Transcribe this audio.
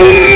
Ugh.